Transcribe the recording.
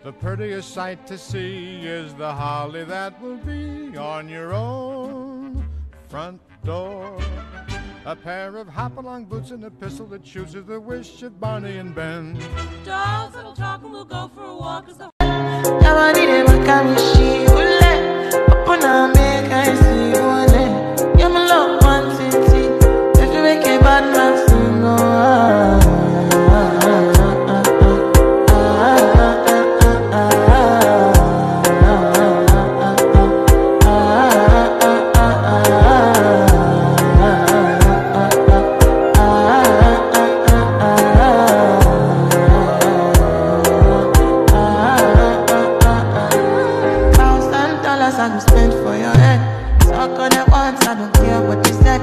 But the prettiest sight to see is the holly that will be on your own front door. A pair of hop-along boots and a pistol that chooses the wish of Barney and Ben. Dolls that'll talk and we'll go for a walk as the dollars I go spend for your head. Talk on it once, I don't care what you said